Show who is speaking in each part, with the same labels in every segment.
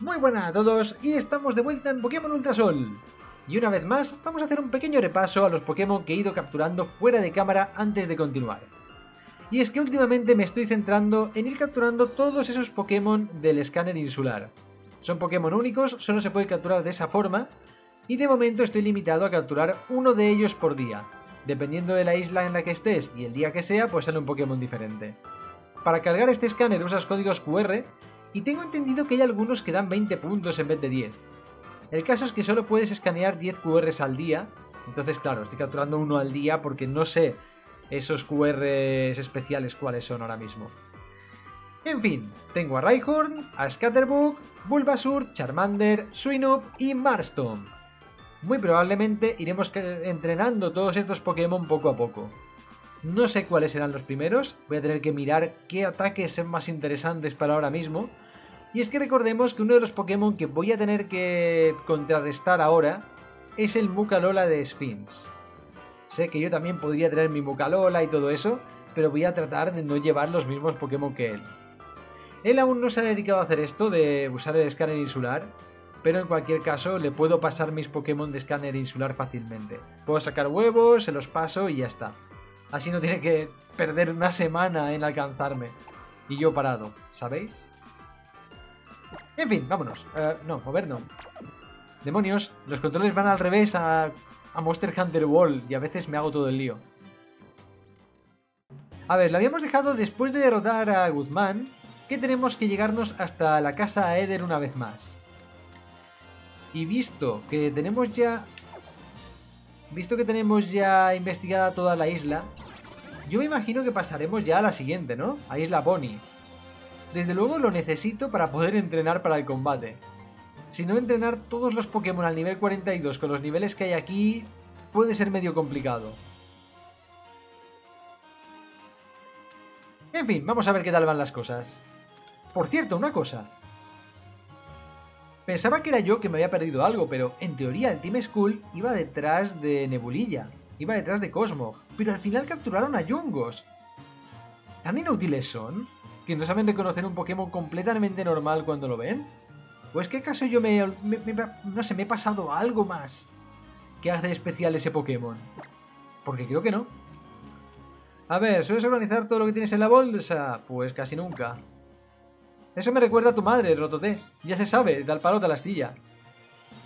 Speaker 1: Muy buenas a todos y estamos de vuelta en Pokémon Ultrasol. Y una vez más vamos a hacer un pequeño repaso a los Pokémon que he ido capturando fuera de cámara antes de continuar. Y es que últimamente me estoy centrando en ir capturando todos esos Pokémon del escáner insular. Son Pokémon únicos, solo se puede capturar de esa forma, y de momento estoy limitado a capturar uno de ellos por día. Dependiendo de la isla en la que estés y el día que sea, pues sale un Pokémon diferente. Para cargar este escáner usas códigos QR y tengo entendido que hay algunos que dan 20 puntos en vez de 10. El caso es que solo puedes escanear 10 QRs al día, entonces claro, estoy capturando uno al día porque no sé esos QRs especiales cuáles son ahora mismo. En fin, tengo a Rhyhorn, a Scatterbug, Bulbasur, Charmander, Swinub y Marston. Muy probablemente iremos entrenando todos estos Pokémon poco a poco. No sé cuáles serán los primeros, voy a tener que mirar qué ataques son más interesantes para ahora mismo. Y es que recordemos que uno de los Pokémon que voy a tener que contrarrestar ahora es el Mukalola de Sphinx. Sé que yo también podría tener mi Mukalola y todo eso, pero voy a tratar de no llevar los mismos Pokémon que él. Él aún no se ha dedicado a hacer esto de usar el escáner insular, pero en cualquier caso le puedo pasar mis Pokémon de escáner insular fácilmente. Puedo sacar huevos, se los paso y ya está. Así no tiene que perder una semana en alcanzarme. Y yo parado, ¿sabéis? En fin, vámonos. Eh, no, mover no. Demonios, los controles van al revés a, a Monster Hunter World y a veces me hago todo el lío. A ver, lo habíamos dejado después de derrotar a Guzmán, que tenemos que llegarnos hasta la casa Aether una vez más. Y visto que tenemos ya visto que tenemos ya investigada toda la isla, yo me imagino que pasaremos ya a la siguiente, ¿no? A Isla Bonnie. Desde luego lo necesito para poder entrenar para el combate. Si no entrenar todos los Pokémon al nivel 42 con los niveles que hay aquí, puede ser medio complicado. En fin, vamos a ver qué tal van las cosas. Por cierto, una cosa. Pensaba que era yo que me había perdido algo, pero en teoría el Team Skull iba detrás de Nebulilla, iba detrás de Cosmo, pero al final capturaron a Yungos. ¿Tan inútiles son? ¿Que no saben reconocer un Pokémon completamente normal cuando lo ven? ¿O es que acaso yo me, no sé, me he pasado algo más que hace especial ese Pokémon? Porque creo que no. A ver, ¿sueles organizar todo lo que tienes en la bolsa? Pues casi nunca. Eso me recuerda a tu madre, Rototé. Ya se sabe, da el palo de la astilla.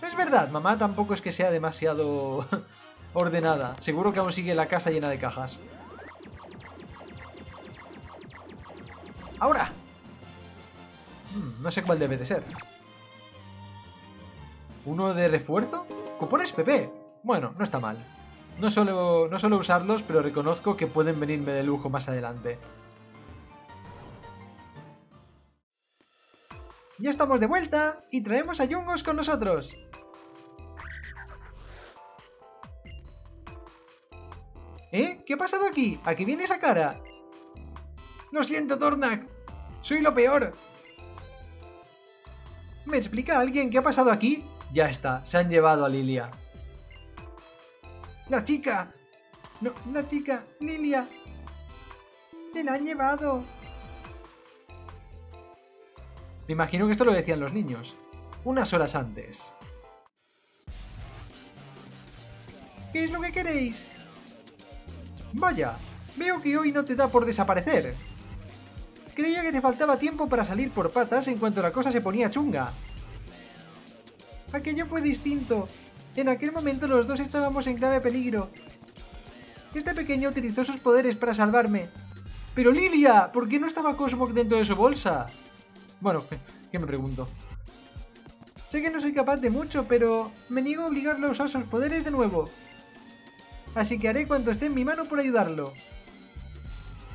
Speaker 1: Es verdad, mamá tampoco es que sea demasiado ordenada. Seguro que aún sigue la casa llena de cajas. ¡Ahora! Hmm, no sé cuál debe de ser. ¿Uno de refuerzo? ¡Cupones PP! Bueno, no está mal. No suelo, no suelo usarlos, pero reconozco que pueden venirme de lujo más adelante. Ya estamos de vuelta y traemos a Yungos con nosotros. ¿Eh? ¿Qué ha pasado aquí? ¿A qué viene esa cara? Lo siento, Tornak. Soy lo peor. ¿Me explica alguien qué ha pasado aquí? Ya está, se han llevado a Lilia. ¡La chica! No, la chica, Lilia. Se la han llevado. Me imagino que esto lo decían los niños. Unas horas antes. ¿Qué es lo que queréis? Vaya, veo que hoy no te da por desaparecer. Creía que te faltaba tiempo para salir por patas en cuanto la cosa se ponía chunga. Aquello fue distinto. En aquel momento los dos estábamos en grave peligro. Este pequeño utilizó sus poderes para salvarme. Pero Lilia, ¿por qué no estaba Cosmog dentro de su bolsa? Bueno, ¿qué me pregunto? Sé que no soy capaz de mucho, pero me niego a obligarlo a usar sus poderes de nuevo. Así que haré cuanto esté en mi mano por ayudarlo.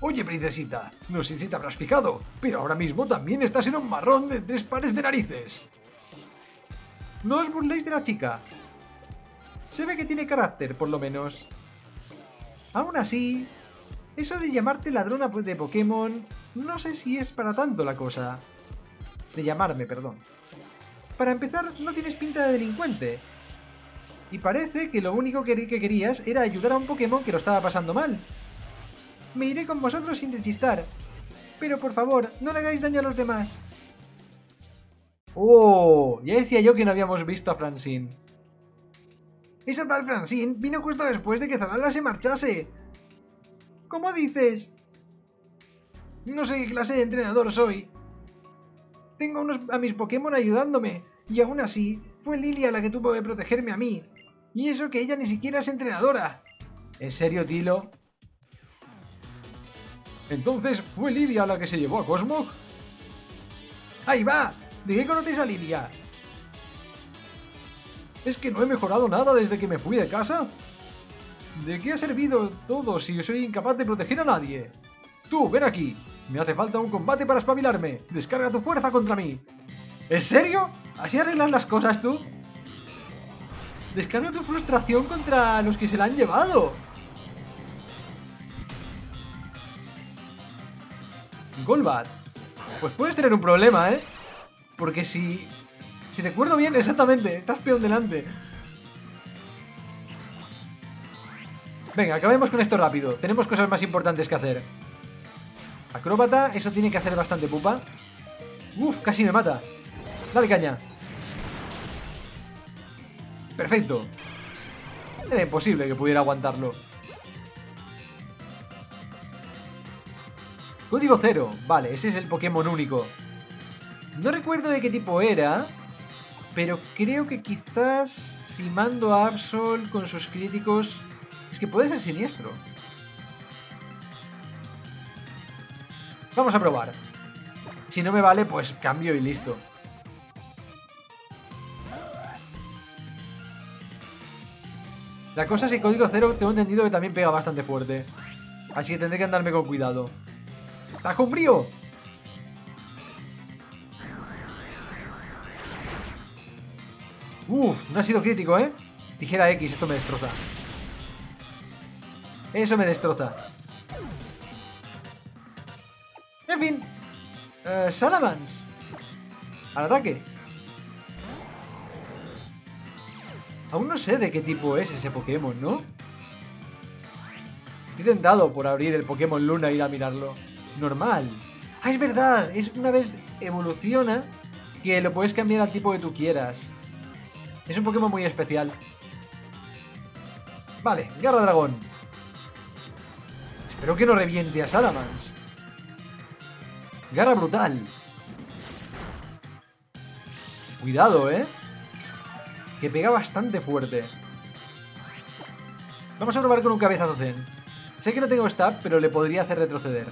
Speaker 2: Oye, princesita, no sé si te habrás fijado, pero ahora mismo también estás en un marrón de tres pares de narices.
Speaker 1: No os burléis de la chica. Se ve que tiene carácter, por lo menos. Aún así, eso de llamarte ladrona de Pokémon, no sé si es para tanto la cosa de llamarme, perdón. Para empezar, no tienes pinta de delincuente. Y parece que lo único que querías era ayudar a un Pokémon que lo estaba pasando mal. Me iré con vosotros sin desistar. Pero por favor, no le hagáis daño a los demás. ¡Oh! Ya decía yo que no habíamos visto a Francine.
Speaker 2: Esa tal Francine vino justo después de que Zalala se marchase.
Speaker 1: ¿Cómo dices?
Speaker 2: No sé qué clase de entrenador soy. Tengo unos, a mis Pokémon ayudándome, y aún así, fue Lilia la que tuvo que protegerme a mí. Y eso que ella ni siquiera es entrenadora.
Speaker 1: ¿En serio, Tilo?
Speaker 2: Entonces, ¿fue Lilia la que se llevó a Cosmog? ¡Ahí va! ¿De qué conoces a Lilia? ¿Es que no he mejorado nada desde que me fui de casa? ¿De qué ha servido todo si soy incapaz de proteger a nadie? Tú, ven aquí. Me hace falta un combate para espabilarme. Descarga tu fuerza contra mí.
Speaker 1: ¿En serio? ¿Así arreglas las cosas tú? Descarga tu frustración contra los que se la han llevado. Golbat. Pues puedes tener un problema, ¿eh? Porque si... Si recuerdo bien, exactamente, estás peón delante. Venga, acabemos con esto rápido. Tenemos cosas más importantes que hacer. Acróbata, eso tiene que hacer bastante pupa. Uf, casi me mata. Dale caña. Perfecto. Era imposible que pudiera aguantarlo. Código cero. Vale, ese es el Pokémon único. No recuerdo de qué tipo era, pero creo que quizás si mando a Absol con sus críticos... Es que puede ser siniestro. Vamos a probar. Si no me vale, pues cambio y listo. La cosa es que código cero tengo entendido que también pega bastante fuerte. Así que tendré que andarme con cuidado. ¡Tajo frío! Uf, no ha sido crítico, ¿eh? Tijera X, esto me destroza. Eso me destroza. En fin. Eh, Salamans. Al ataque. Aún no sé de qué tipo es ese Pokémon, ¿no? He tentado por abrir el Pokémon Luna y ir a mirarlo. Normal. Ah, es verdad. Es una vez evoluciona que lo puedes cambiar al tipo que tú quieras. Es un Pokémon muy especial. Vale, Garra Dragón. Espero que no reviente a Salamans. Garra Brutal. Cuidado, ¿eh? Que pega bastante fuerte. Vamos a probar con un cabezazo zen. Sé que no tengo stab, pero le podría hacer retroceder.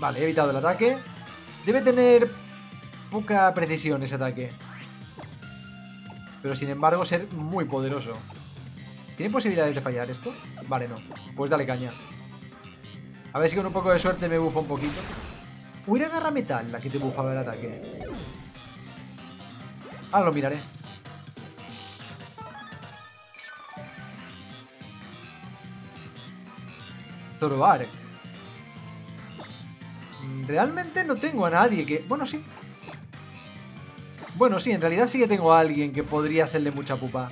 Speaker 1: Vale, he evitado el ataque. Debe tener poca precisión ese ataque. Pero sin embargo ser muy poderoso. ¿Tiene posibilidades de fallar esto? Vale, no. Pues dale caña. A ver si con un poco de suerte me bufa un poquito. ¿O era garra metal la que te bufaba el ataque? Ahora lo miraré. Zoroark. Realmente no tengo a nadie que... Bueno, sí. Bueno, sí, en realidad sí que tengo a alguien que podría hacerle mucha pupa.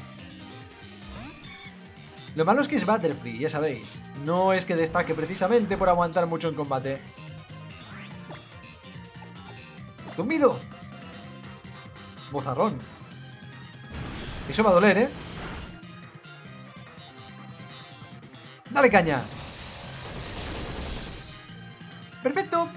Speaker 1: Lo malo es que es Battlefree, ya sabéis. No es que destaque precisamente por aguantar mucho en combate. ¡Zumbido! Bozarrón. Eso va a doler, ¿eh? ¡Dale caña! ¡Perfecto!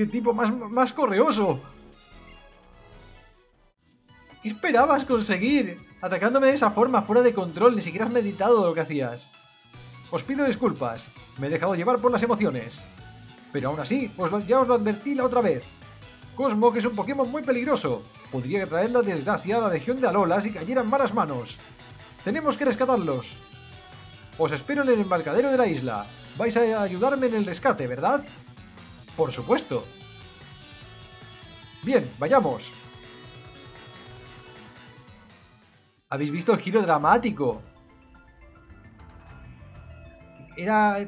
Speaker 1: ¡Qué tipo más, más correoso! ¿Qué esperabas conseguir? Atacándome de esa forma, fuera de control, ni siquiera has meditado lo que hacías. Os pido disculpas, me he dejado llevar por las emociones. Pero aún así, os ya os lo advertí la otra vez. Cosmo, que es un Pokémon muy peligroso, podría traer la desgracia a la región de Alola si cayera en malas manos. Tenemos que rescatarlos. Os espero en el embarcadero de la isla. Vais a ayudarme en el rescate, ¿verdad? Por supuesto. Bien, vayamos. ¿Habéis visto el giro dramático? Era...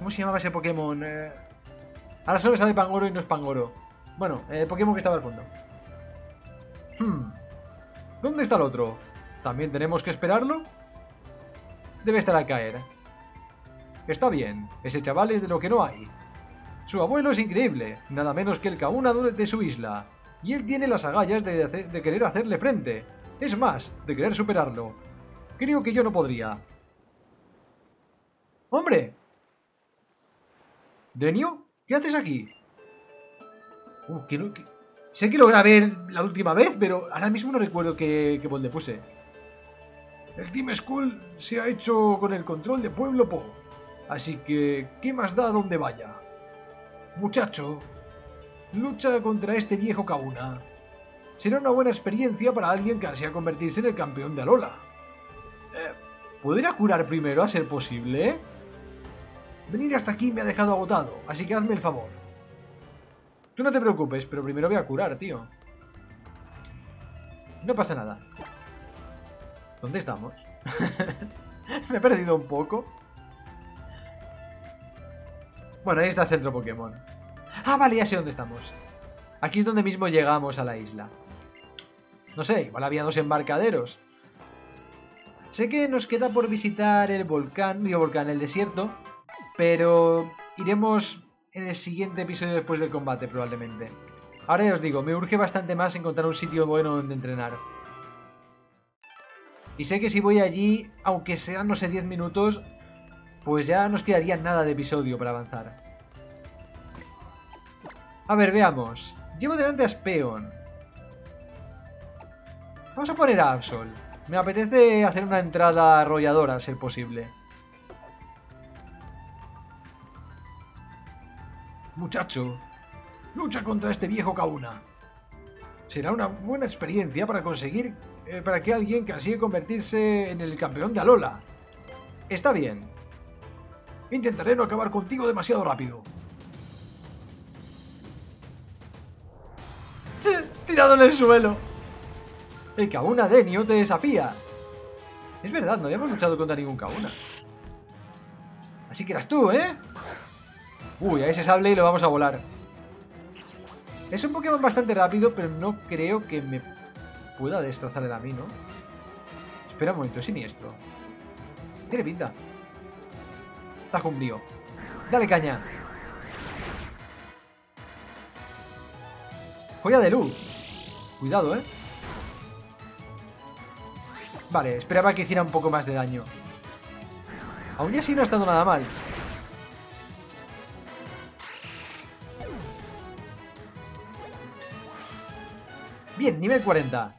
Speaker 1: ¿Cómo se llamaba ese Pokémon? Eh, Ahora solo sale Pangoro y no es Pangoro. Bueno, el Pokémon que estaba al fondo. Hmm. ¿Dónde está el otro? ¿También tenemos que esperarlo? Debe estar a caer. Está bien, ese chaval es de lo que no hay. Su abuelo es increíble, nada menos que el Kauna de su isla. Y él tiene las agallas de, querer hacerle frente. Es más, de querer superarlo. Creo que yo no podría. ¡Hombre! ¿Denio? ¿Qué haces aquí? Uh, Sé que lo grabé la última vez, pero ahora mismo no recuerdo qué, qué le puse. El Team School se ha hecho con el control de Pueblo Po. Así que, ¿qué más da donde vaya? Muchacho, lucha contra este viejo Kauna. Será una buena experiencia para alguien que ansía convertirse en el campeón de Alola. Eh, ¿Puedo ir a curar primero a ser posible? Venir hasta aquí me ha dejado agotado, así que hazme el favor. Tú no te preocupes, pero primero voy a curar, tío. No pasa nada. ¿Dónde estamos? me he perdido un poco. Bueno, ahí está el centro Pokémon. Ah, vale, ya sé dónde estamos. Aquí es donde mismo llegamos a la isla. No sé, igual había dos embarcaderos. Sé que nos queda por visitar el volcán, digo volcán, el desierto, pero iremos en el siguiente episodio después del combate, probablemente. Ahora ya os digo, me urge bastante más encontrar un sitio bueno donde entrenar. Y sé que si voy allí, aunque sean, no sé, 10 minutos, pues ya nos quedaría nada de episodio para avanzar. A ver, veamos. Llevo delante a Speon. Vamos a poner a Absol. Me apetece hacer una entrada arrolladora, a ser posible. Muchacho, lucha contra este viejo Kauna. Será una buena experiencia para conseguir eh, para que alguien consiga convertirse en el campeón de Alola. Está bien. Intentaré no acabar contigo demasiado rápido. Tirado en el suelo. El Kauna Denio te desafía. Es verdad, no habíamos luchado contra ningún Kauna. Así que eras tú, ¿eh? Uy, a ese sable y lo vamos a volar. Es un Pokémon bastante rápido, pero no creo que me pueda destrozar el a mí, ¿no? Espera un momento, es siniestro. Tiene pinta. Está lío. Dale caña. Joya de luz. Cuidado, ¿eh? Vale, esperaba que hiciera un poco más de daño. Aún así no ha estado nada mal. Bien, nivel 40.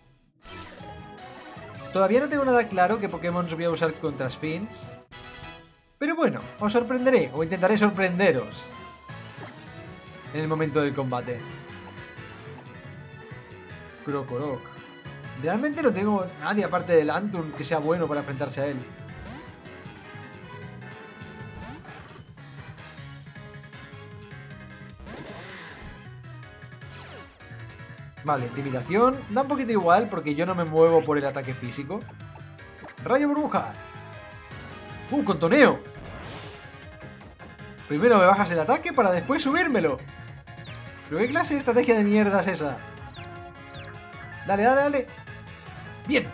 Speaker 1: Todavía no tengo nada claro qué Pokémon voy a usar contra Spins. Pero bueno, os sorprenderé, o intentaré sorprenderos. En el momento del combate. Krokorok. Realmente no tengo nadie aparte del Anturn que sea bueno para enfrentarse a él. Vale, intimidación. Da un poquito igual porque yo no me muevo por el ataque físico. Rayo burbuja. ¡Uh, contoneo! Primero me bajas el ataque para después subírmelo. ¿Pero qué clase de estrategia de mierda es esa? Dale, dale, dale. Bien.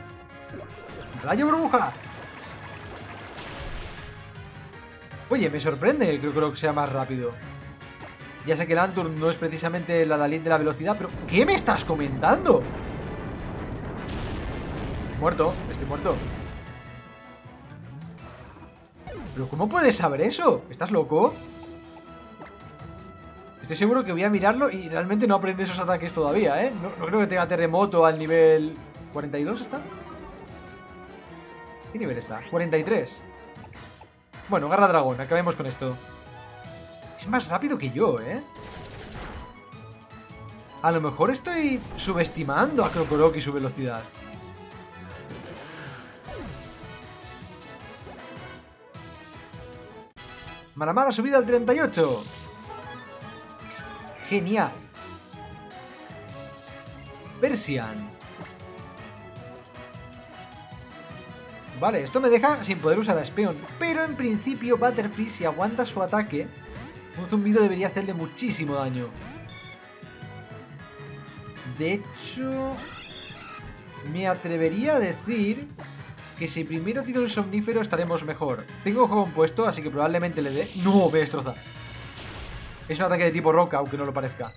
Speaker 1: Rayo burbuja. Oye, me sorprende que creo que sea más rápido. Ya sé que el Antur no es precisamente la Dalí de la velocidad, pero ¿qué me estás comentando? Muerto, estoy muerto. ¿Pero cómo puedes saber eso? ¿Estás loco? Estoy seguro que voy a mirarlo y realmente no aprende esos ataques todavía, ¿eh? No, creo que tenga terremoto al nivel... ¿42 está? ¿Qué nivel está? 43. Bueno, garra dragón, acabemos con esto más rápido que yo, ¿eh? A lo mejor estoy subestimando a Krokorok y su velocidad. Maramara subida al 38. Genial. Persian. Vale, esto me deja sin poder usar a Espeon. Pero en principio Butterfree, si aguanta su ataque, un zumbido debería hacerle muchísimo daño. De hecho, me atrevería a decir que si primero tiro el somnífero estaremos mejor. Tengo juego puesto, así que probablemente le dé... ¡No! Me destroza. Es un ataque de tipo roca, aunque no lo parezca.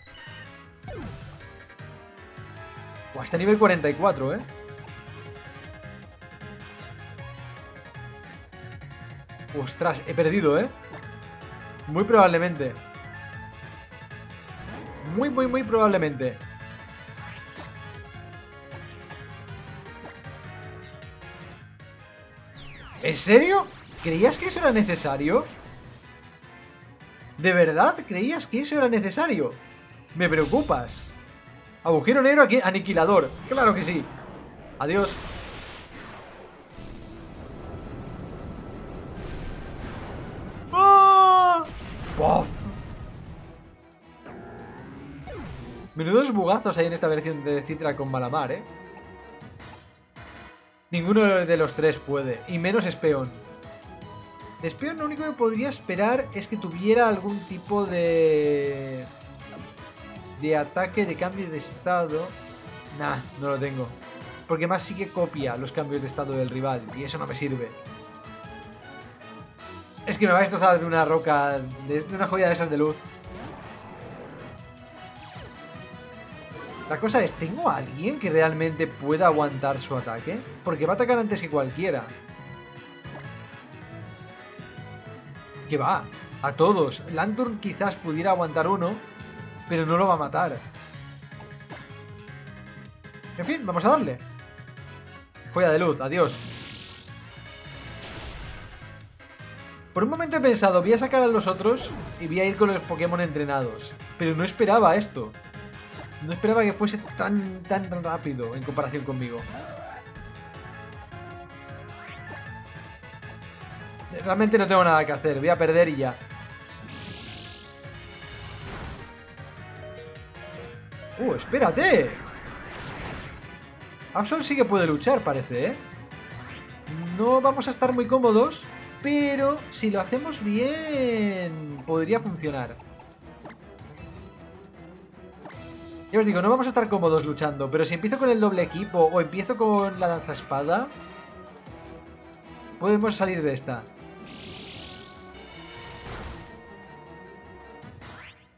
Speaker 1: Buah, está a nivel 44, ¿eh? Ostras, he perdido, ¿eh? Muy probablemente. Muy, muy, muy probablemente. ¿En serio? ¿Creías que eso era necesario? ¿De verdad creías que eso era necesario? Me preocupas. Agujero negro aquí, aniquilador. Claro que sí. Adiós. ¡Pof! Menudos bugazos hay en esta versión de Citra con Malamar, ¿eh? Ninguno de los tres puede, y menos Espeón. De lo único que podría esperar es que tuviera algún tipo de... De ataque de cambio de estado. Nah, no lo tengo. Porque más sí que copia los cambios de estado del rival, y eso no me sirve. Es que me va a destrozar de una roca, de una joya de esas de luz. La cosa es, ¿tengo a alguien que realmente pueda aguantar su ataque? Porque va a atacar antes que cualquiera. ¿Qué va? A todos. Lantern quizás pudiera aguantar uno, pero no lo va a matar. En fin, vamos a darle. Joya de luz, adiós. Por un momento he pensado, voy a sacar a los otros y voy a ir con los Pokémon entrenados. Pero no esperaba esto. No esperaba que fuese tan, tan rápido en comparación conmigo. Realmente no tengo nada que hacer, voy a perder y ya. ¡Uh, espérate! Absol sí que puede luchar, parece, ¿eh? No vamos a estar muy cómodos, pero si lo hacemos bien, podría funcionar. Ya os digo, no vamos a estar cómodos luchando, pero si empiezo con el doble equipo o empiezo con la danza espada, podemos salir de esta.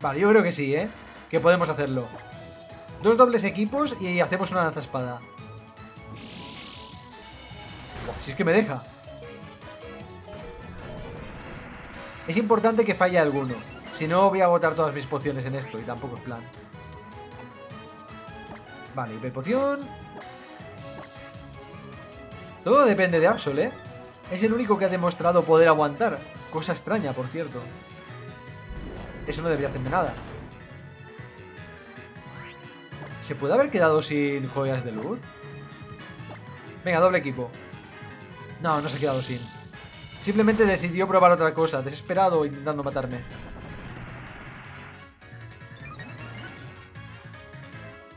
Speaker 1: Vale, yo creo que sí, ¿eh? Que podemos hacerlo. Dos dobles equipos y hacemos una danza espada. si es que me deja. Es importante que falle alguno. Si no, voy a agotar todas mis pociones en esto y tampoco es plan. Vale, hiperpoción. Todo depende de Absol, ¿eh? Es el único que ha demostrado poder aguantar. Cosa extraña, por cierto. Eso no debería hacerme nada. ¿Se puede haber quedado sin joyas de luz? Venga, doble equipo. No, no se ha quedado sin. Simplemente decidió probar otra cosa, desesperado intentando matarme.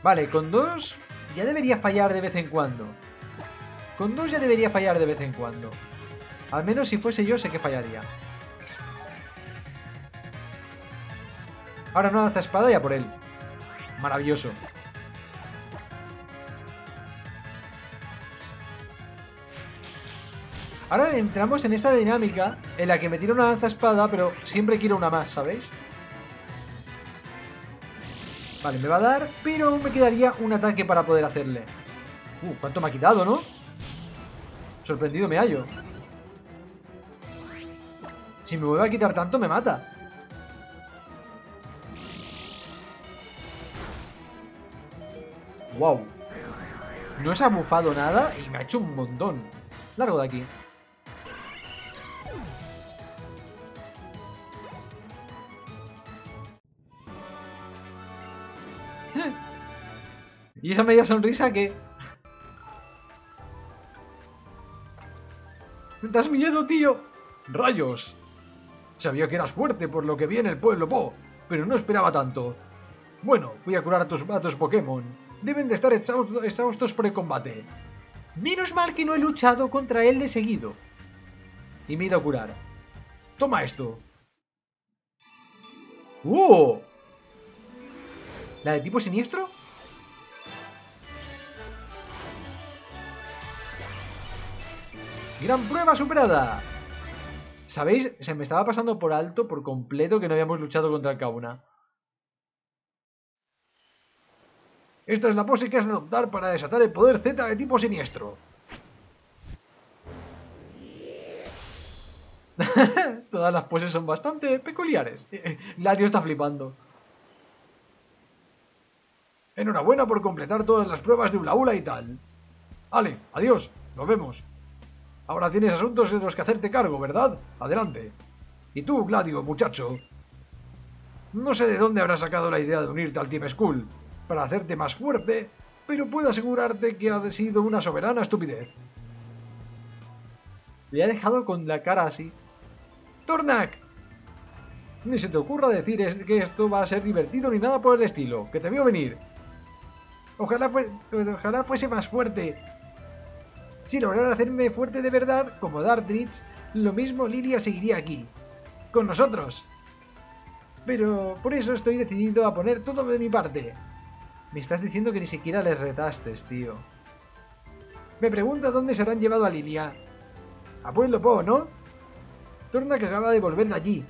Speaker 1: Vale, con dos ya debería fallar de vez en cuando. Con dos ya debería fallar de vez en cuando. Al menos si fuese yo sé que fallaría. Ahora no lanza espada ya por él. Maravilloso. Ahora entramos en esa dinámica en la que me tiro una lanza espada, pero siempre quiero una más, ¿sabéis? Vale, me va a dar, pero me quedaría un ataque para poder hacerle. Uh, ¿cuánto me ha quitado, no? Sorprendido me hallo. Si me vuelve a quitar tanto, me mata. Wow. No se ha bufado nada y me ha hecho un montón. Largo de aquí. ¿Y esa media sonrisa que... ¿Me das miedo, tío? ¡Rayos! Sabía que eras fuerte por lo que vi en el pueblo Po, pero no esperaba tanto. Bueno, voy a curar a tus, a Pokémon. Deben de estar exhaustos por el combate. Menos mal que no he luchado contra él de seguido. Y me he ido a curar. Toma esto. ¡Uh! ¿La de tipo siniestro? ¡Gran prueba superada! ¿Sabéis? Se me estaba pasando por alto, por completo, que no habíamos luchado contra el Kauna. Esta es la pose que has de adoptar para desatar el poder Z de tipo siniestro. Todas las poses son bastante peculiares. Gladio está flipando. Enhorabuena por completar todas las pruebas de Ula y tal. Vale, adiós, nos vemos. Ahora tienes asuntos en los que hacerte cargo, ¿verdad? Adelante. Y tú, Gladio, muchacho. No sé de dónde habrás sacado la idea de unirte al Team School para hacerte más fuerte, pero puedo asegurarte que ha sido una soberana estupidez. Le ha dejado con la cara así. ¡Tornak! Ni se te ocurra decir que esto va a ser divertido ni nada por el estilo, que te veo venir. Ojalá, fuese más fuerte. Si lograra hacerme fuerte de verdad, como Dartridge, lo mismo Lilia seguiría aquí. Con nosotros. Pero por eso estoy decidido a poner todo de mi parte. Me estás diciendo que ni siquiera les retaste, tío. Me pregunto dónde se habrán llevado a Lilia. A Pueblo Po, ¿no? Torna que acaba de volver de allí.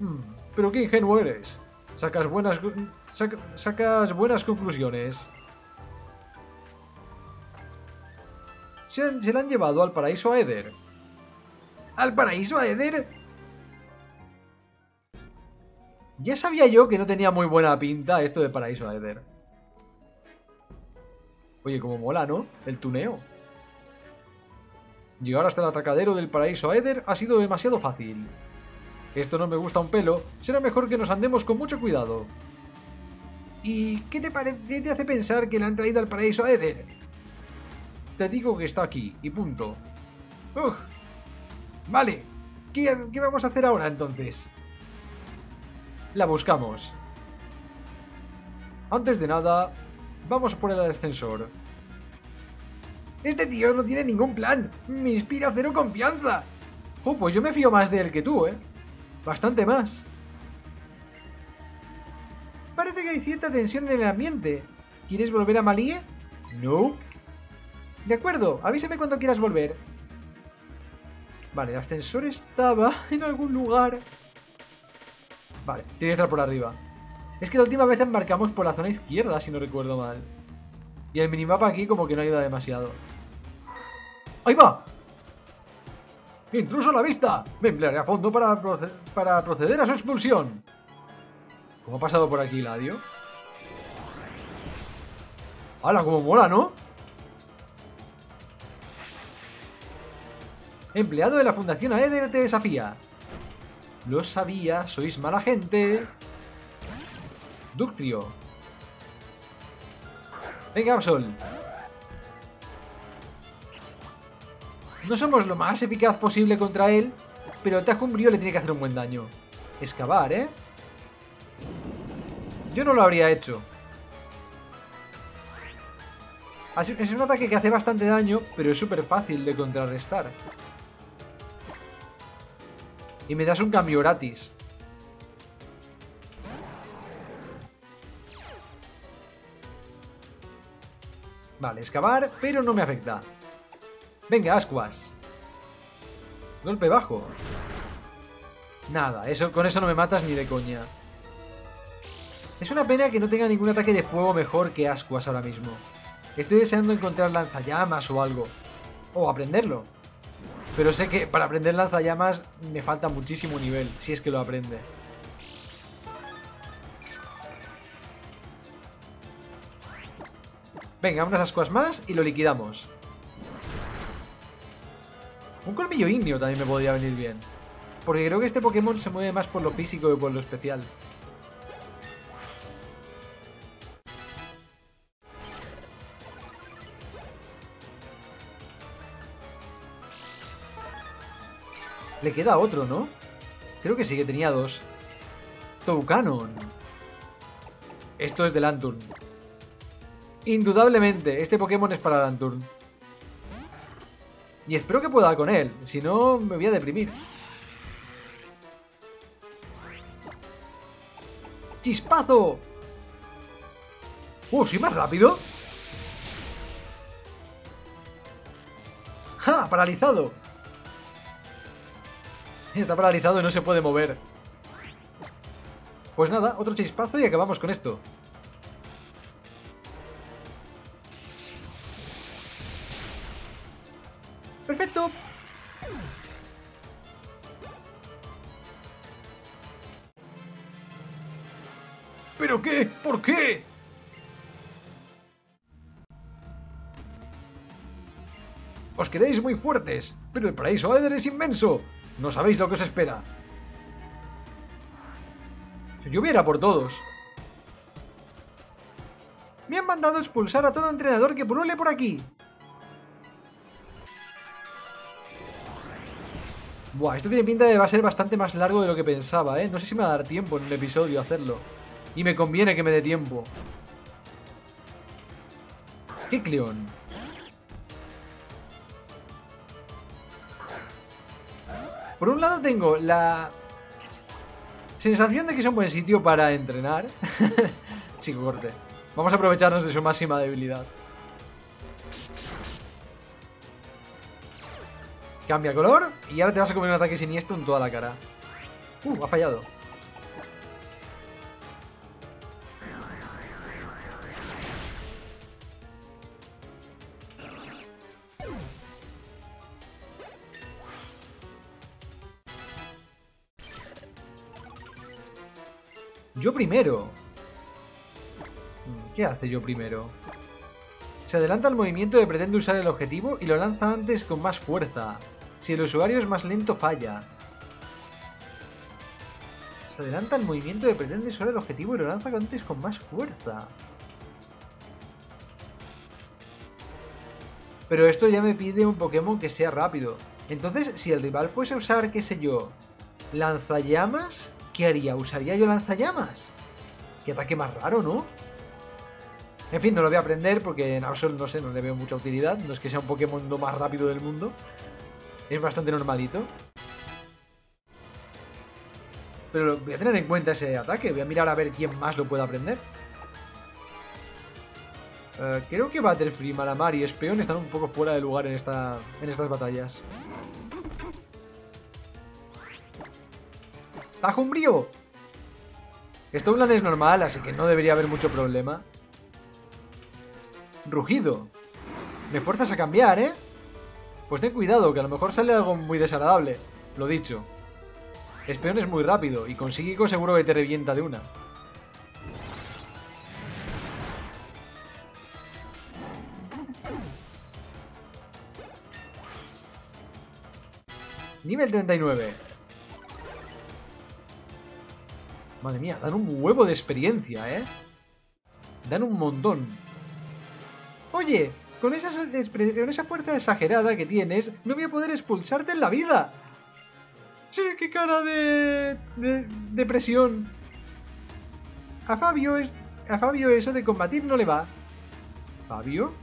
Speaker 1: Hmm, pero qué ingenuo eres. Sacas buenas... sacas buenas conclusiones. Se, se la han llevado al paraíso a Eder. ¿Al paraíso a Eder? Ya sabía yo que no tenía muy buena pinta esto de paraíso a Eder. Oye, como mola, ¿no? El tuneo. Llegar hasta el atracadero del paraíso a Eder ha sido demasiado fácil. Esto no me gusta un pelo, será mejor que nos andemos con mucho cuidado. ¿Y qué te, parece, te hace pensar que le han traído al paraíso a Eder? Te digo que está aquí, y punto. Ugh. Vale, ¿Qué, ¿qué vamos a hacer ahora entonces? La buscamos. Antes de nada, Vamos por el ascensor. Este tío no tiene ningún plan. Me inspira cero confianza. Oh, pues yo me fío más de él que tú, ¿eh? Bastante más. Parece que hay cierta tensión en el ambiente. ¿Quieres volver a Malie? No. De acuerdo, avísame cuando quieras volver. Vale, el ascensor estaba en algún lugar. Vale, tiene que estar por arriba. Es que la última vez embarcamos por la zona izquierda, si no recuerdo mal. Y el minimapa aquí como que no ayuda demasiado. ¡Ahí va! ¡Intruso a la vista! Me emplearé a fondo para, proceder a su expulsión. ¿Cómo ha pasado por aquí, Ladio? ¡Hala, como mola, ¿no? Empleado de la Fundación AED te desafía. Lo sabía, sois mala gente. Ductrio. Venga, Absol. No somos lo más eficaz posible contra él, pero el Tajumbrío le tiene que hacer un buen daño. Excavar, ¿eh? Yo no lo habría hecho. Es un ataque que hace bastante daño, pero es súper fácil de contrarrestar. Y me das un cambio gratis. Vale, excavar, pero no me afecta. Venga, ascuas. Golpe bajo. Nada, eso, con eso no me matas ni de coña. Es una pena que no tenga ningún ataque de fuego mejor que Ascuas ahora mismo. Estoy deseando encontrar lanzallamas o algo. O aprenderlo. Pero sé que para aprender lanzallamas me falta muchísimo nivel, si es que lo aprende. Venga, unas ascuas más y lo liquidamos. Un colmillo indio también me podría venir bien. Porque creo que este Pokémon se mueve más por lo físico que por lo especial. Le queda otro, ¿no? Creo que sí que tenía dos. Toucanon. Esto es de Lantern. Indudablemente, este Pokémon es para Lanturn. Y espero que pueda con él, si no me voy a deprimir. ¡Chispazo! ¡Uh, sí más rápido! ¡Ja! ¡Paralizado! Está paralizado y no se puede mover. Pues nada, otro chispazo y acabamos con esto. Muy fuertes, pero el paraíso Aether es inmenso. No sabéis lo que os espera. Si hubiera por todos. Me han mandado expulsar a todo entrenador que pulule por aquí. Buah, esto tiene pinta de va a ser bastante más largo de lo que pensaba, ¿eh? No sé si me va a dar tiempo en un episodio hacerlo. Y me conviene que me dé tiempo. Kikleon. Por un lado tengo la sensación de que es un buen sitio para entrenar. Chico corte. Vamos a aprovecharnos de su máxima debilidad. Cambia color y ahora te vas a comer un ataque siniestro en toda la cara. Uh, ha fallado. Yo primero. ¿Qué hace yo primero? Se adelanta al movimiento que pretende usar el objetivo y lo lanza antes con más fuerza. Si el usuario es más lento, falla. Se adelanta al movimiento que pretende usar el objetivo y lo lanza antes con más fuerza. Pero esto ya me pide un Pokémon que sea rápido. Entonces, si el rival fuese a usar, qué sé yo, lanzallamas, ¿qué haría? ¿Usaría yo lanzallamas? Qué ataque más raro, ¿no? En fin, no lo voy a aprender porque en Absol no sé, no le veo mucha utilidad. No es que sea un Pokémon lo más rápido del mundo. Es bastante normalito. Pero voy a tener en cuenta ese ataque. Voy a mirar a ver quién más lo puede aprender. Uh, creo que Butterfree, Malamar y Espeon están un poco fuera de lugar en, esta, en estas batallas. ¡Tajumbrío! Stoutland es normal, así que no debería haber mucho problema. Rugido. Me fuerzas a cambiar, ¿eh? Pues ten cuidado, que a lo mejor sale algo muy desagradable. Lo dicho. Espeón es muy rápido y con psíquico seguro que te revienta de una. Nivel 39. Madre mía, dan un huevo de experiencia, ¿eh? Dan un montón. Oye, con esa, con esa fuerza exagerada que tienes, no voy a poder expulsarte en la vida. Sí, qué cara de, de, de presión. A Fabio, es, a Fabio eso de combatir no le va. ¿Fabio?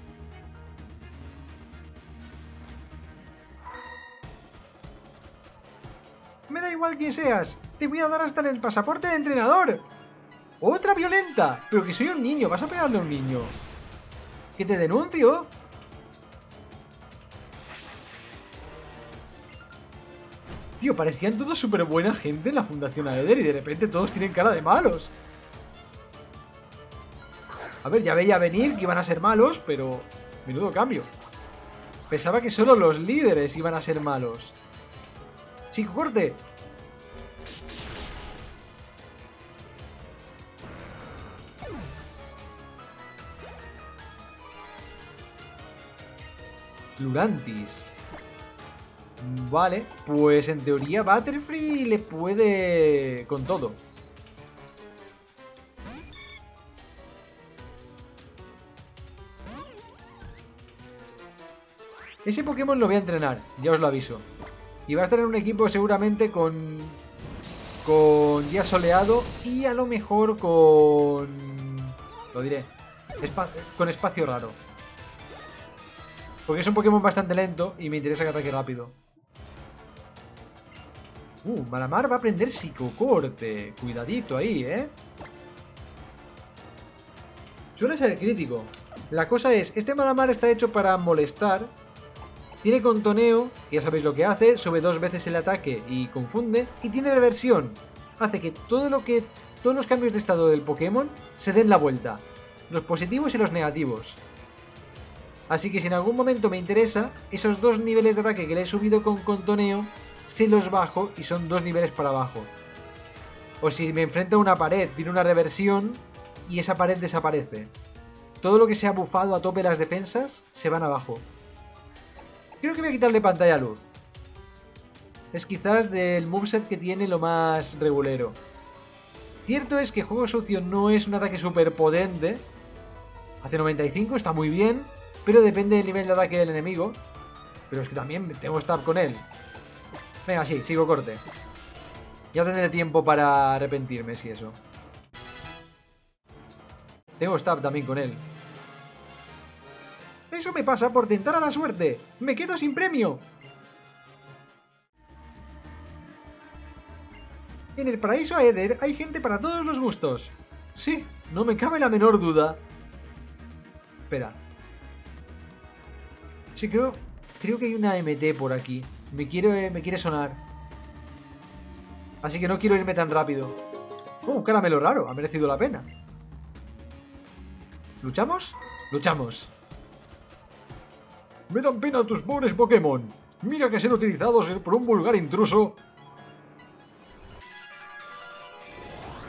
Speaker 1: Me da igual quién seas. Te voy a dar hasta en el pasaporte de entrenador. ¡Otra violenta! Pero que soy un niño, vas a pegarle a un niño. ¡Que te denuncio! Tío, parecían todos súper buena gente en la Fundación Aeder y de repente todos tienen cara de malos. A ver, ya veía venir que iban a ser malos, pero... Menudo cambio. Pensaba que solo los líderes iban a ser malos. ¡Chico, corte! Lurantis. Vale, pues en teoría Butterfree le puede con todo. Ese Pokémon lo voy a entrenar, ya os lo aviso. Y va a estar en un equipo seguramente con... Con día soleado y a lo mejor con... Lo diré. con espacio raro. Porque es un Pokémon bastante lento y me interesa que ataque rápido. Uh, Malamar va a aprender Psicocorte. Cuidadito ahí, ¿eh? Suele ser crítico. La cosa es, este Malamar está hecho para molestar. Tiene contoneo, ya sabéis lo que hace, sube dos veces el ataque y confunde. Y tiene reversión. Hace que todo lo que. todos los cambios de estado del Pokémon se den la vuelta. Los positivos y los negativos. Así que si en algún momento me interesa, esos dos niveles de ataque que le he subido con contoneo, se los bajo y son dos niveles para abajo. O si me enfrento a una pared, tiene una reversión y esa pared desaparece. Todo lo que se ha bufado a tope las defensas se van abajo. Creo que voy a quitarle pantalla luz. Es quizás del moveset que tiene lo más regulero. Cierto es que Juego Sucio no es un ataque súper potente. Hace 95, está muy bien, pero depende del nivel de ataque del enemigo. Pero es que también tengo estar con él. Venga, sí, sigo corte. Ya tendré tiempo para arrepentirme si eso. Tengo stab también con él. Eso me pasa por tentar a la suerte. Me quedo sin premio. En el paraíso Aether hay gente para todos los gustos. Sí, no me cabe la menor duda. Espera, Sí, creo, creo que hay una MT por aquí. Me quiere, me quiere sonar. Así que no quiero irme tan rápido. Oh, un caramelo raro. Ha merecido la pena. ¿Luchamos? Luchamos. Me dan pena tus pobres Pokémon. Mira que ser utilizados por un vulgar intruso.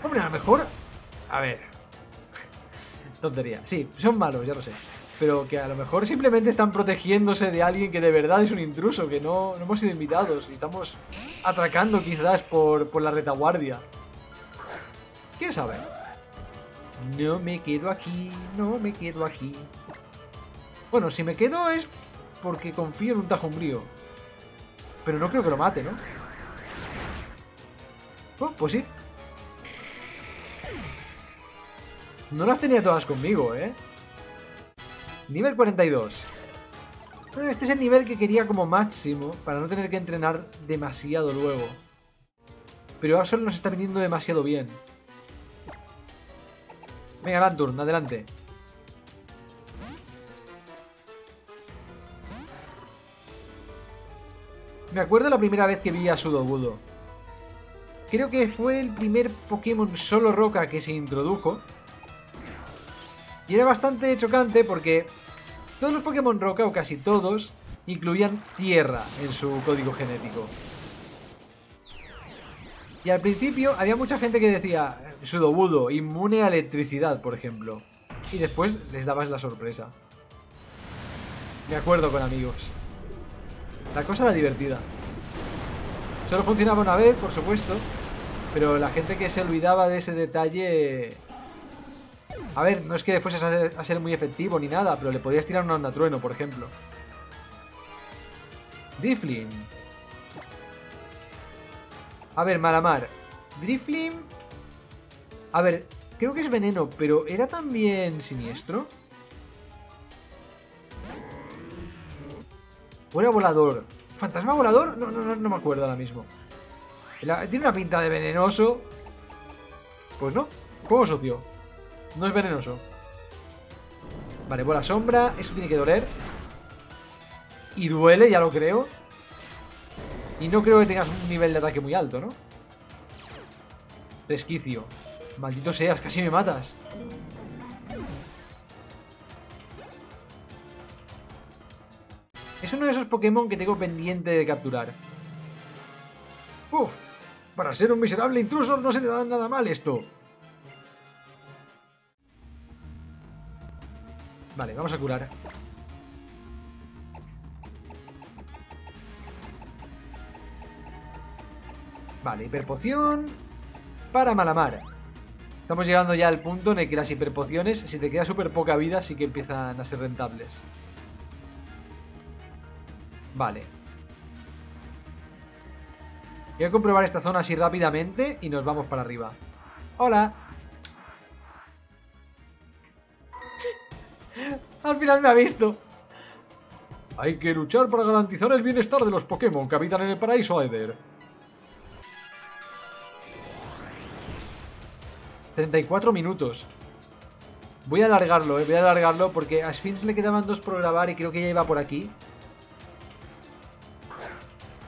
Speaker 1: Hombre, a lo mejor... A ver. Tontería. Sí, son malos, ya lo sé pero que a lo mejor simplemente están protegiéndose de alguien que de verdad es un intruso, que no, hemos sido invitados y estamos atracando quizás por, por la retaguardia. ¿Quién sabe? No me quedo aquí, no me quedo aquí. Bueno, si me quedo es porque confío en un tajumbrío. Pero no creo que lo mate, ¿no? Oh, pues sí. No las tenía todas conmigo, ¿eh? Nivel 42. Este es el nivel que quería como máximo para no tener que entrenar demasiado luego. Pero Axel nos está viniendo demasiado bien. Venga, Lanturn, adelante. Me acuerdo la primera vez que vi a Sudobudo. Creo que fue el primer Pokémon solo roca que se introdujo y era bastante chocante porque todos los Pokémon Roca, o casi todos, incluían tierra en su código genético. Y al principio había mucha gente que decía Sudobudo, inmune a electricidad, por ejemplo. Y después les dabas la sorpresa. Me acuerdo con amigos. La cosa era divertida. Solo funcionaba una vez, por supuesto, pero la gente que se olvidaba de ese detalle a ver, no es que fueses a ser, muy efectivo ni nada, pero le podías tirar una onda trueno, por ejemplo. Drifling. A ver, Malamar. Drifling... A ver, creo que es veneno, pero ¿era también siniestro? ¿O era volador? ¿Fantasma volador? No, no, no, me acuerdo ahora mismo. tiene una pinta de venenoso. Pues no, juego socio. No es venenoso. Vale, buena sombra. Eso tiene que doler. Y duele, ya lo creo. Y no creo que tengas un nivel de ataque muy alto, ¿no? Resquicio. Maldito seas, casi me matas. Es uno de esos Pokémon que tengo pendiente de capturar. Uf, para ser un miserable intruso no se te da nada mal esto. Vale, vamos a curar. Vale, hiperpoción para Malamar. Estamos llegando ya al punto en el que las hiperpociones, si te queda súper poca vida, sí que empiezan a ser rentables. Vale. Voy a comprobar esta zona así rápidamente y nos vamos para arriba. ¡Hola! Al final me ha visto. Hay que luchar para garantizar el bienestar de los Pokémon que habitan en el paraíso Aether. 34 minutos. Voy a alargarlo, eh, voy a alargarlo porque a Sphinx le quedaban dos por grabar y creo que ya iba por aquí.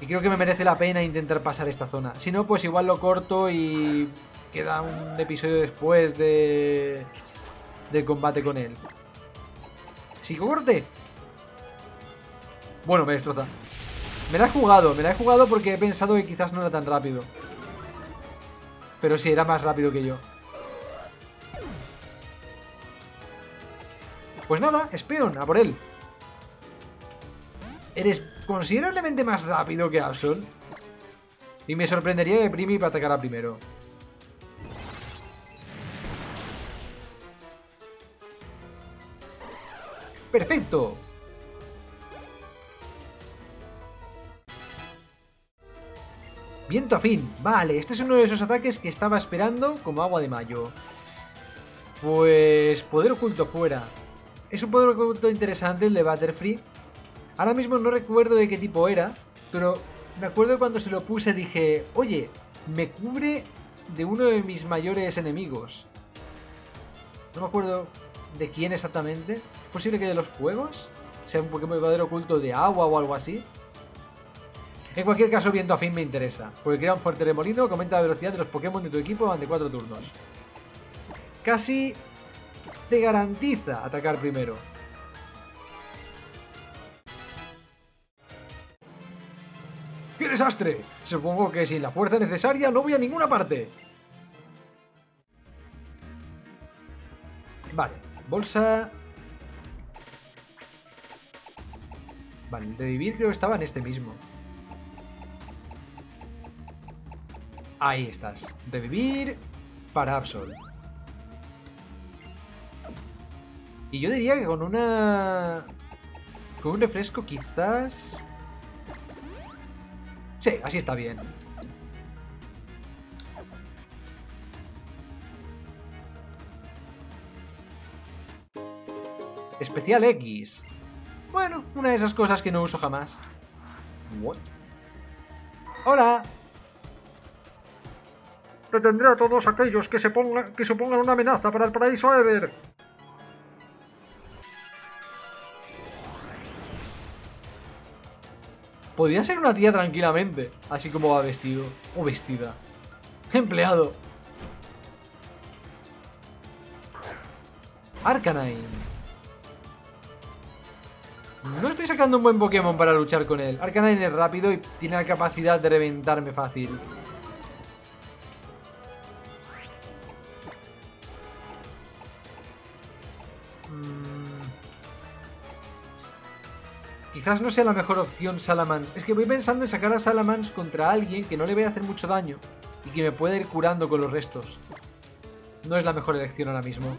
Speaker 1: Y creo que me merece la pena intentar pasar esta zona. Si no, pues igual lo corto y queda un episodio después de del combate con él. ¿Sigo corte? Bueno, me destroza. Me la he jugado, me la he jugado porque he pensado que quizás no era tan rápido. Pero sí, era más rápido que yo. Pues nada, Speon, a por él. Eres considerablemente más rápido que Absol. Y me sorprendería que Primi atacara primero. ¡Perfecto! Viento afín. Vale, este es uno de esos ataques que estaba esperando como agua de mayo. Pues... Poder oculto fuera. Es un poder oculto interesante el de Butterfree. Ahora mismo no recuerdo de qué tipo era, pero me acuerdo cuando se lo puse dije, oye, me cubre de uno de mis mayores enemigos. No me acuerdo de quién exactamente. ¿Es posible que de los fuegos? Sea un Pokémon de poder oculto de agua o algo así. En cualquier caso, viento a fin me interesa, porque crea un fuerte remolino que aumenta la velocidad de los Pokémon de tu equipo durante 4 turnos. Casi te garantiza atacar primero. ¡Qué desastre! Supongo que sin la fuerza necesaria no voy a ninguna parte. Vale, bolsa... Vale, el de vivir creo que estaba en este mismo. Ahí estás. Revivir para Absol. Y yo diría que con una... Con un refresco quizás... Sí, así está bien. Especial X. Bueno, una de esas cosas que no uso jamás. What? ¡Hola! Detendré a todos aquellos que, se pongan, que supongan una amenaza para el paraíso Ever. Podría ser una tía tranquilamente, así como va vestido. O vestida. Empleado. Arcanine. No estoy sacando un buen Pokémon para luchar con él. Arcanine es rápido y tiene la capacidad de reventarme fácil. Quizás no sea la mejor opción Salamans. Es que voy pensando en sacar a Salamans contra alguien que no le vaya a hacer mucho daño y que me pueda ir curando con los restos. No es la mejor elección ahora mismo.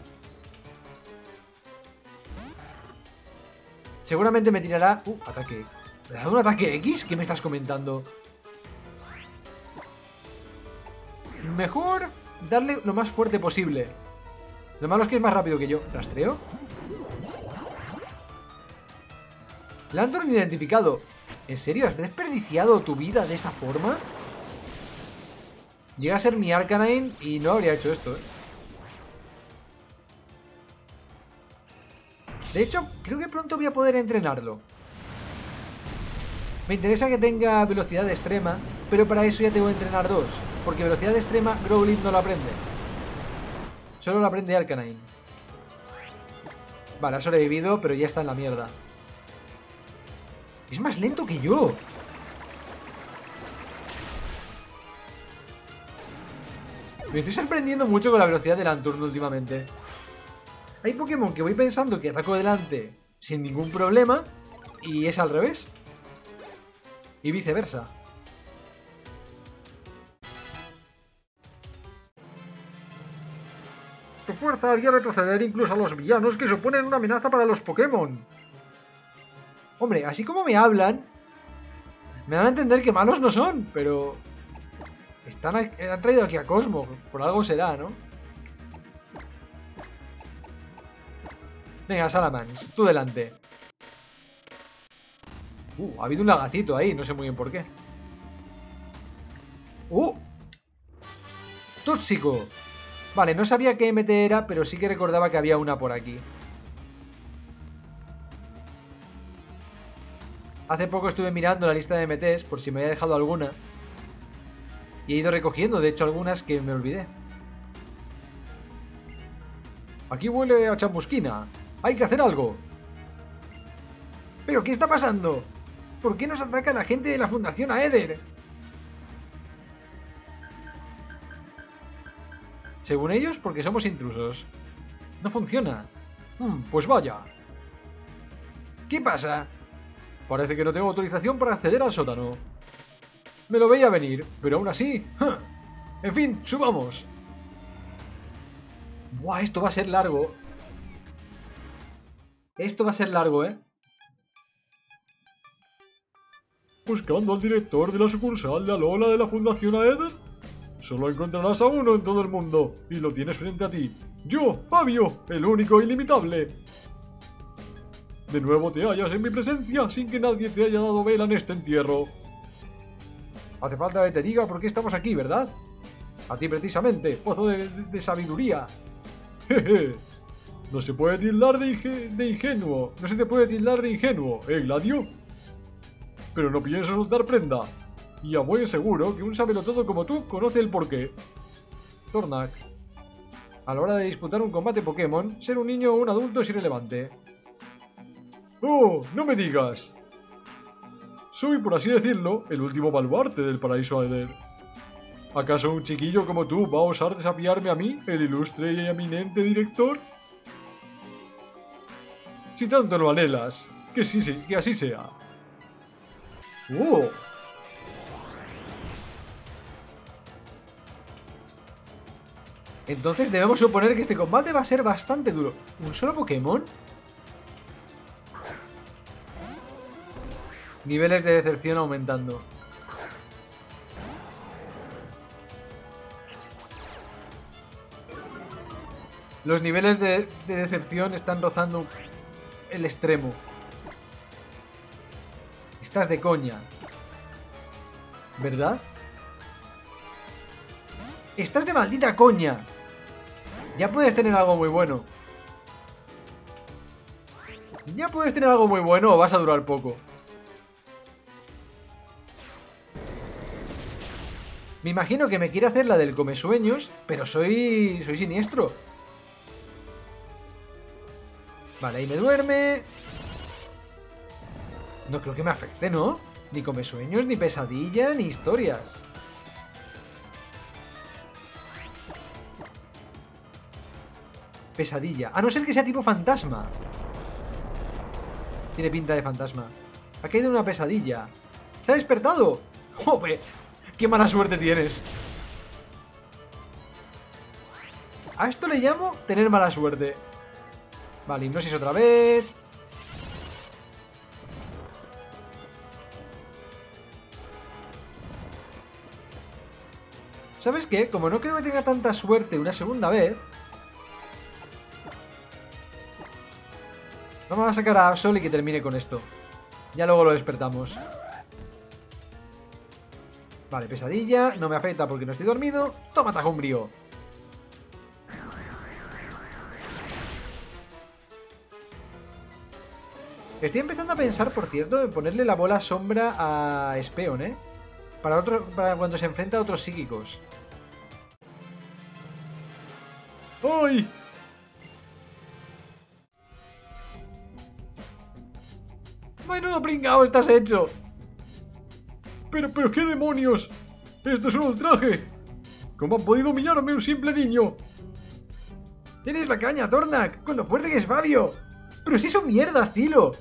Speaker 1: Seguramente me tirará... Uh, ataque. ¿Me dado un ataque X? ¿Qué me estás comentando? Mejor darle lo más fuerte posible. Lo malo es que es más rápido que yo. ¿Rastreo? Landon identificado. ¿En serio? ¿Has desperdiciado tu vida de esa forma? Llega a ser mi Arcanine y no habría hecho esto, ¿eh? De hecho, creo que pronto voy a poder entrenarlo. Me interesa que tenga velocidad extrema, pero para eso ya tengo que entrenar dos. Porque velocidad extrema Growlithe no lo aprende. Solo lo aprende Arcanine. Vale, ha sobrevivido, pero ya está en la mierda. Es más lento que yo. Me estoy sorprendiendo mucho con la velocidad del Anturno últimamente. Hay Pokémon que voy pensando que ataco delante sin ningún problema y es al revés. Y viceversa. Tu fuerza haría retroceder incluso a los villanos que suponen una amenaza para los Pokémon. Hombre, así como me hablan, me dan a entender que malos no son, pero... Están, han traído aquí a Cosmo, por algo será, ¿no? Venga, Salamans, tú delante. Uh, ha habido un lagacito ahí, no sé muy bien por qué. ¡Uh! ¡Tóxico! Vale, no sabía qué MT era, pero sí que recordaba que había una por aquí. Hace poco estuve mirando la lista de MTs por si me había dejado alguna. Y he ido recogiendo, de hecho, algunas que me olvidé. Aquí huele a chamusquina. Hay que hacer algo.
Speaker 2: ¿Pero qué está pasando? ¿Por qué nos ataca la gente de la Fundación Aether?
Speaker 1: Según ellos, porque somos intrusos. No funciona. Hmm, pues vaya.
Speaker 2: ¿Qué pasa?
Speaker 1: Parece que no tengo autorización para acceder al sótano. Me lo veía venir, pero aún así... En fin, subamos. Buah, esto va a ser largo. Esto va a ser largo, ¿eh? Buscando al director de la sucursal de Alola de la Fundación Aether. Solo encontrarás a uno en todo el mundo, y lo tienes frente a ti. Yo, Fabio, el único ilimitable. De nuevo te hallas en mi presencia sin que nadie te haya dado vela en este entierro. Hace falta que te diga por qué estamos aquí, ¿verdad? A ti precisamente, pozo de, sabiduría. Jeje. No se puede tildar de, ingenuo. No se te puede tildar de ingenuo, ¿eh, Gladio? Pero no pienso soltar prenda. Y a muy seguro que un todo como tú conoce el porqué. Tornak. A la hora de disputar un combate Pokémon, ser un niño o un adulto es irrelevante. ¡Oh! ¡No me digas! Soy, por así decirlo, el último baluarte del paraíso Aether. ¿Acaso un chiquillo como tú va a osar desafiarme a mí, el ilustre y eminente director? Si tanto lo anhelas, que sí, que así sea. ¡Oh! Entonces debemos suponer que este combate va a ser bastante duro. ¿Un solo Pokémon? Niveles de decepción aumentando. Los niveles de, decepción están rozando el extremo. Estás de coña. ¿Verdad? Estás de maldita coña. Ya puedes tener algo muy bueno. Ya puedes tener algo muy bueno o vas a durar poco. Me imagino que me quiere hacer la del come sueños, pero soy. soy siniestro. Vale, ahí me duerme. No creo que me afecte, ¿no? Ni come sueños, ni pesadilla, ni historias. Pesadilla. A no ser que sea tipo fantasma. Tiene pinta de fantasma. Ha caído una pesadilla. ¡Se ha despertado! ¡Jope! ¡Qué mala suerte tienes! A esto le llamo tener mala suerte. Vale, hipnosis otra vez. ¿Sabes qué? Como no creo que tenga tanta suerte una segunda vez... Vamos a sacar a Absol y que termine con esto. Ya luego lo despertamos. Vale, pesadilla. No me afecta porque no estoy dormido. Toma, tajumbrio. Estoy empezando a pensar, por cierto, en ponerle la bola sombra a Speon, ¿eh? Para, otro, para cuando se enfrenta a otros psíquicos. ¡Ay! ¡Menudo pringao estás hecho! Pero, pero, ¿qué demonios? Esto es un ultraje. ¿Cómo han podido humillarme un simple niño?
Speaker 2: Tienes la caña, Tornak, con lo fuerte que es Fabio. Pero si son mierdas, Tilo.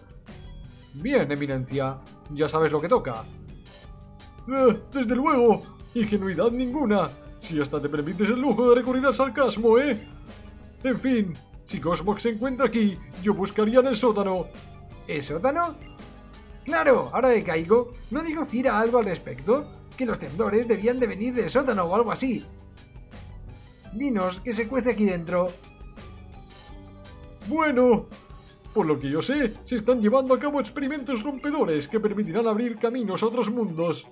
Speaker 1: Bien, eminencia. Ya sabes lo que toca. Eh, desde luego. Ingenuidad ninguna. Si hasta te permites el lujo de recurrir al sarcasmo, ¿eh? En fin, si Cosmos se encuentra aquí, yo buscaría en el sótano.
Speaker 2: ¿El sótano? Claro, ahora que caigo, ¿no digo Cira algo al respecto? Que los temblores debían de venir del sótano o algo así. Dinos, que se cuece aquí dentro.
Speaker 1: Bueno,
Speaker 3: Por lo que yo sé, se están llevando a cabo experimentos rompedores que permitirán abrir caminos a otros mundos.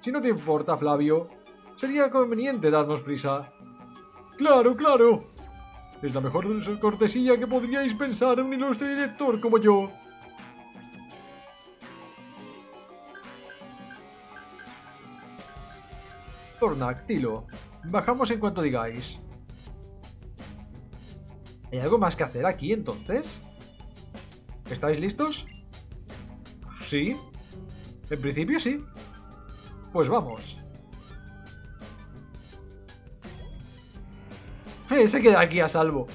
Speaker 1: Si no te importa, Flavio, sería conveniente darnos prisa.
Speaker 3: Claro, claro. Es la mejor cortesía que podríais pensar en un ilustre director como yo.
Speaker 1: Tornac, Tilo, bajamos en cuanto digáis. ¿Hay algo más que hacer aquí entonces? ¿Estáis listos? Sí. En principio sí. Pues vamos. Eh, se queda aquí a salvo.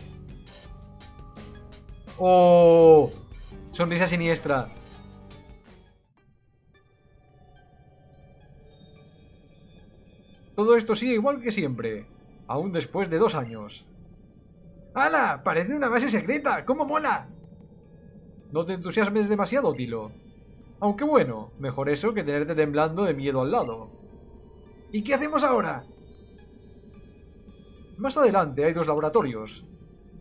Speaker 1: ¡Oh! Sonrisa siniestra. Todo esto sigue igual que siempre, aún después de dos años.
Speaker 2: ¡Hala! Parece una base secreta. ¡Cómo mola!
Speaker 1: No te entusiasmes demasiado, Tilo. Aunque bueno, mejor eso que tenerte temblando de miedo al lado.
Speaker 2: ¿Y qué hacemos ahora?
Speaker 1: Más adelante hay dos laboratorios.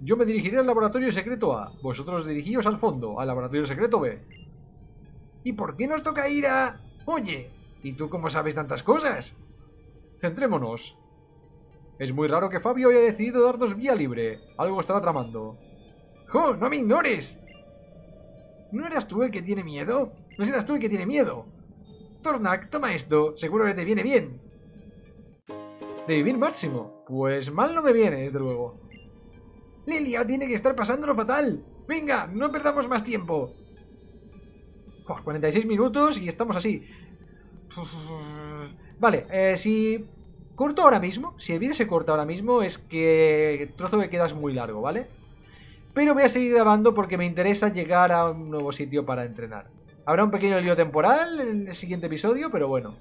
Speaker 1: Yo me dirigiré al laboratorio secreto A, vosotros dirigíos al fondo, al laboratorio secreto B.
Speaker 2: ¿Y por qué nos toca ir a...? Oye, ¿y tú cómo sabes tantas cosas?
Speaker 1: Centrémonos. Es muy raro que Fabio haya decidido darnos vía libre. Algo estará tramando.
Speaker 2: ¡Jo! ¡No me ignores! ¿No eras tú el que tiene miedo? ¿No serás tú el que tiene miedo? Tornak, toma esto. Seguro que te viene bien.
Speaker 1: De vivir máximo. Pues mal no me viene, desde luego.
Speaker 2: Lilia tiene que estar pasándolo fatal. Venga, no perdamos más tiempo.
Speaker 1: 46 minutos y estamos así. Vale, eh, si corto ahora mismo, si el vídeo se corta ahora mismo es que el trozo que queda es muy largo, ¿vale? Pero voy a seguir grabando porque me interesa llegar a un nuevo sitio para entrenar. Habrá un pequeño lío temporal en el siguiente episodio, pero bueno,